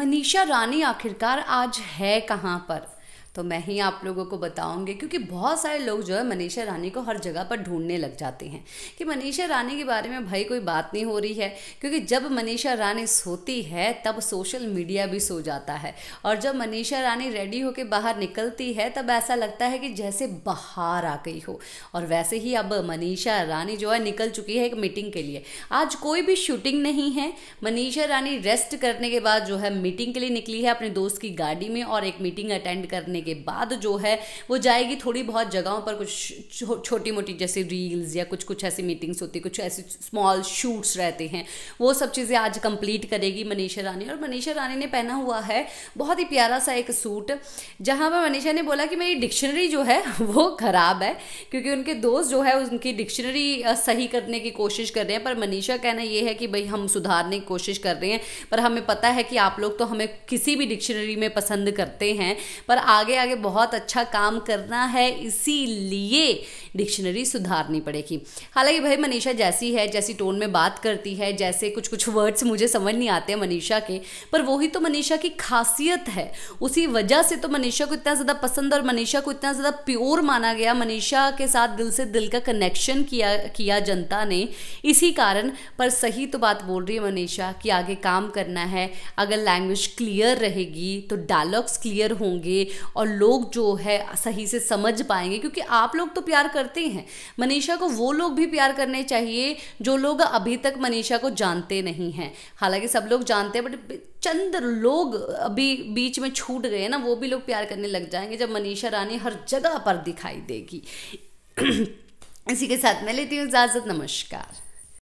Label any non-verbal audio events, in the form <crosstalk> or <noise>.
मनीषा रानी आखिरकार आज है कहाँ पर? तो मैं ही आप लोगों को बताऊँगी, क्योंकि बहुत सारे लोग जो है मनीषा रानी को हर जगह पर ढूँढने लग जाते हैं। कि मनीषा रानी के बारे में भाई कोई बात नहीं हो रही है, क्योंकि जब मनीषा रानी सोती है, तब सोशल मीडिया भी सो जाता है। और जब मनीषा रानी रेडी होकर बाहर निकलती है, तब ऐसा लगता है कि जैसे बाहर आ गई हो। और वैसे ही अब मनीषा रानी जो है निकल चुकी है एक मीटिंग के लिए। आज कोई भी शूटिंग नहीं है। मनीषा रानी रेस्ट करने के बाद जो है मीटिंग के लिए निकली है अपने दोस्त की गाड़ी में और एक मीटिंग अटेंड करने के बाद जो है, वो जाएगी थोड़ी बहुत जगहों पर कुछ छोटी मोटी जैसे रील्स या कुछ कुछ ऐसी मीटिंग्स होती कुछ ऐसे स्मॉल शूट्स रहते हैं। वो सब चीज़ें आज कंप्लीट करेगी मनीषा रानी। और मनीषा रानी ने पहना हुआ है बहुत ही प्यारा सा एक सूट जहाँ पर मनीषा ने बोला कि मेरी डिक्शनरी जो है, <laughs> वो ख़राब है, क्योंकि उनके दोस्त जो है, उनकी डिक्शनरी सही करने की कोशिश कर रहे हैं। पर मनीषा कहना ये है कि भाई, हम सुधारने की कोशिश कर रहे हैं, पर हमें पता है कि आप लोग तो हमें किसी भी डिक्शनरी में पसंद करते हैं, पर आगे आगे बहुत अच्छा काम करना है, इसीलिए डिक्शनरी सुधारनी पड़ेगी। हालाँकि भाई मनीषा जैसी है, जैसी टोन में बात करती है, जैसे कुछ कुछ वर्ड्स मुझे समझ नहीं आते हैं मनीषा के, पर वही तो मनीषा की खासियत है। उसी वजह से तो मनीषा को इतना ज़्यादा पसंद और मनीषा को इतना ज़्यादा प्योर माना गया। मनीषा के साथ दिल से दिल का कनेक्शन किया किया जनता ने। इसी कारण, पर सही तो बात बोल रही है मनीषा कि आगे काम करना है। अगर लैंग्वेज क्लियर रहेगी तो डायलॉग्स क्लियर होंगे और लोग जो है सही से समझ पाएँगे, क्योंकि आप लोग तो प्यार करते हैं मनीषा को वो लोग भी प्यार करने चाहिए जो लोग अभी तक मनीषा को जानते नहीं हैं। हालाँकि सब लोग जानते हैं बट चंद लोग अभी बीच में छूट गए ना, वो भी लोग प्यार करने लग जाएँगे जब मनीषा रानी हर जगह पर दिखाई देगी। <clears throat> इसी के साथ मैं लेती हूँ इजाज़त, नमस्कार।